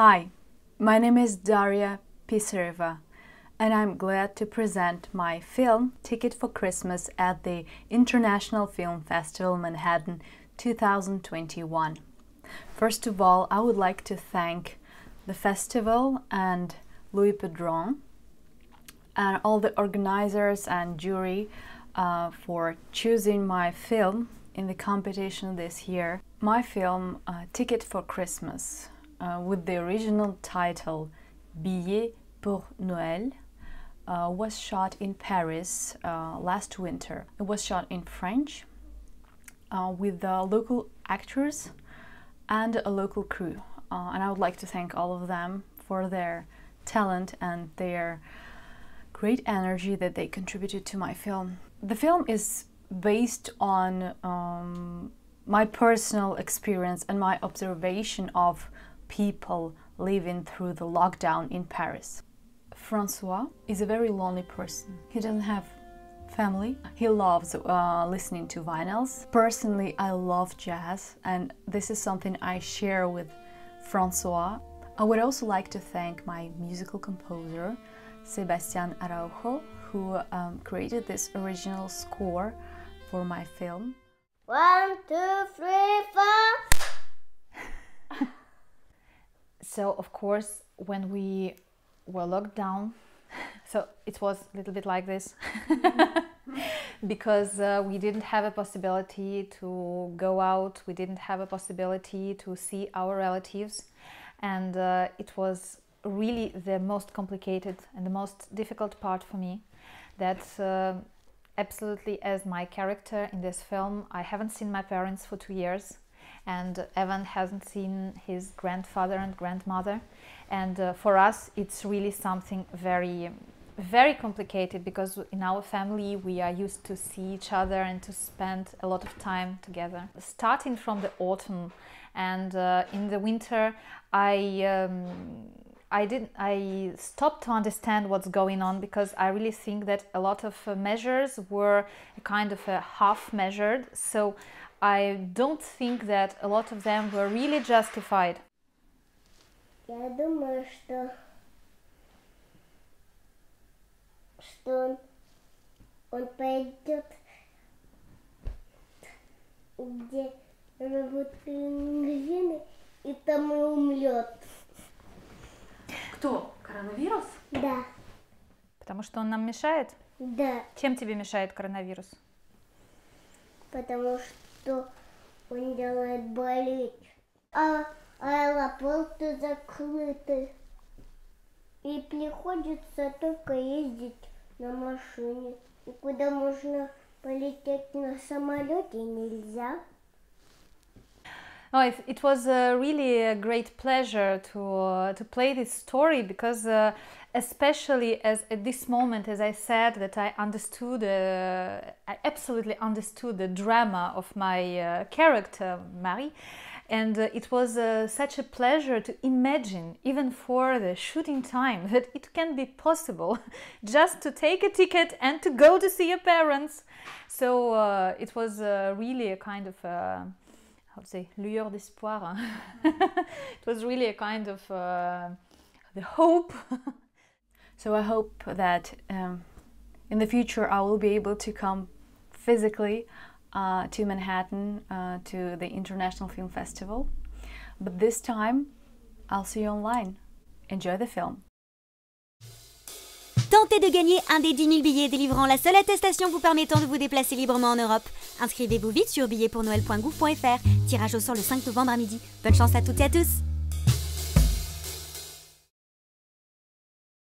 Hi, my name is Daria Pisareva, and I'm glad to present my film Ticket for Christmas at the International Film Festival Manhattan 2021. First of all, I would like to thank the festival and Louis Pedron and all the organizers and jury uh, for choosing my film in the competition this year. My film, uh, Ticket for Christmas, uh, with the original title Billet pour Noël, uh, was shot in Paris uh, last winter. It was shot in French uh, with the local actors and a local crew. Uh, and I would like to thank all of them for their talent and their great energy that they contributed to my film. The film is based on um, my personal experience and my observation of people living through the lockdown in Paris. Francois is a very lonely person. He doesn't have family. He loves uh, listening to vinyls. Personally, I love jazz, and this is something I share with Francois. I would also like to thank my musical composer, Sebastian Araujo, who um, created this original score for my film. One, two, three, four. So of course when we were locked down so it was a little bit like this because uh, we didn't have a possibility to go out. We didn't have a possibility to see our relatives. And uh, it was really the most complicated and the most difficult part for me that uh, absolutely as my character in this film i haven't seen my parents for two years and Evan hasn't seen his grandfather and grandmother. And uh, for us, it's really something very, very complicated because in our family we are used to see each other and to spend a lot of time together. Starting from the autumn and uh, in the winter, I. Um, I didn't. I stopped to understand what's going on because I really think that a lot of uh, measures were kind of half measured. So I don't think that a lot of them were really justified. Я думаю, что, что он, он пойдет, где живут пингвины, и там и умрет. Кто? Коронавирус? Да, Потому что он нам мешает? да, Чем тебе мешает коронавирус? потому что он делает болеть. А аэропорты закрыты. И приходится только ездить на машине. И куда можно полететь на самолете нельзя. No, it, it was really a great pleasure to uh, to play this story because, uh, especially as at this moment, as I said, that I understood, uh, I absolutely understood the drama of my uh, character Marie, and uh, it was such a pleasure to imagine, even for the shooting time, that it can be possible just to take a ticket and to go to see your parents. So it was really a kind of how to say lueur d'espoir. it was really a kind of uh, the hope. So I hope that um, in the future I will be able to come physically uh, to Manhattan uh, to the International Film Festival. But this time I'll see you online. Enjoy the film. Tentez de gagner un des 10 000 billets délivrant la seule attestation vous permettant de vous déplacer librement en Europe. Inscrivez-vous vite sur billetpournoël.gouv.fr. Tirage au sort le 5 novembre à midi. Bonne chance à toutes et à tous